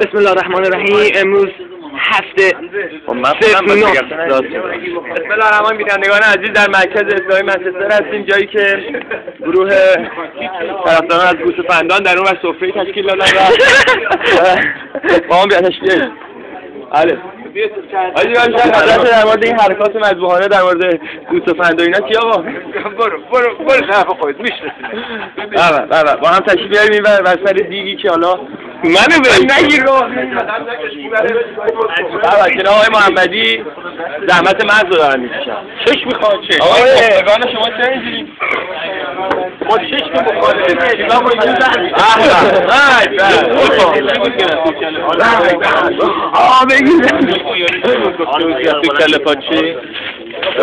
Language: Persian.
بسم الله الرحمن الرحیم. امروز هفته خب میگی. بسم الله الرحمن بینندگان عزیز در مرکز اسلامی منچستر هستیم جایی که گروه طرفداران از گوسه فندان در اون و سفره تشکیل دادن و با هم بیا تشکیل. بله. آجی در مورد این حرکات مذبوحانه در مورد گوسه فندان اینا چی آقا؟ برو برو برو طرف خودت می‌شناسی. بله بله با هم تشکیل بیاریم این ور سر دیگی که حالا منو به نگیر بله جناب آقای محمدی زحمت مرز رو دارن می‌کشن چش می‌خواد چش آقای شما چه اینجوری با چش که آه پاچه تو چه ما چشم مخالفین